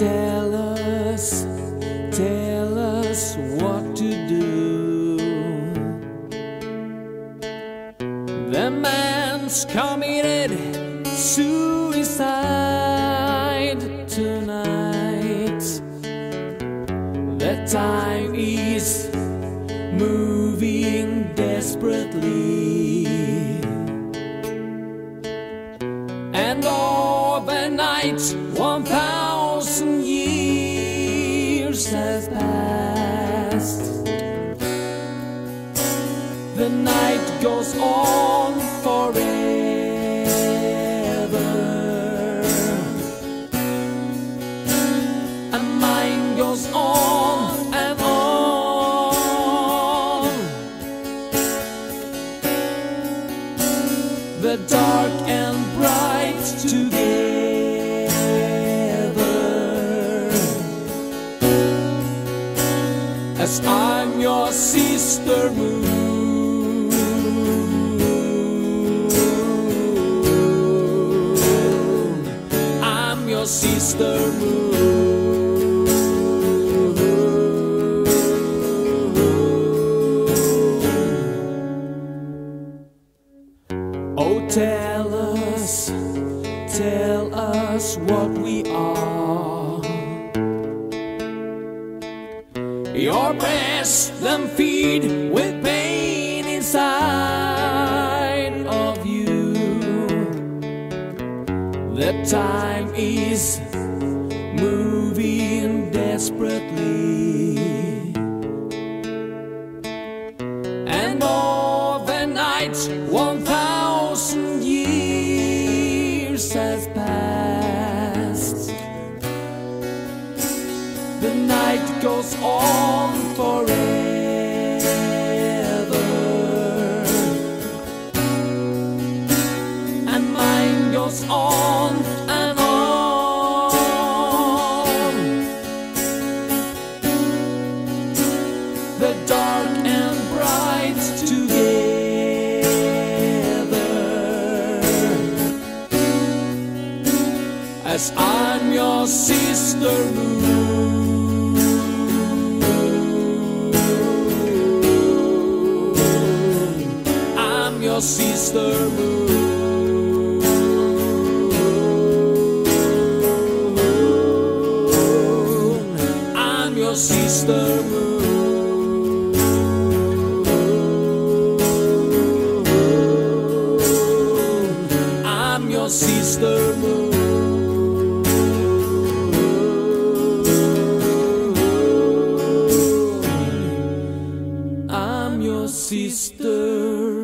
tell us, tell us what to do. The man's committed suicide tonight. The time is moving desperately. And overnight, one thousand has passed. The night goes on forever. And mine goes on and on. The dark and bright together. As I'm your sister moon. I'm your sister moon. Oh, tell us, tell us what we are. Your breast them feed with pain inside of you. The time is moving desperately. And overnight, one thousand years has passed. Goes on forever. And mine goes on and on. The dark and bright together. As I'm your sister moon. Sister moon. I'm your sister moon. I'm your sister moon. I'm your sister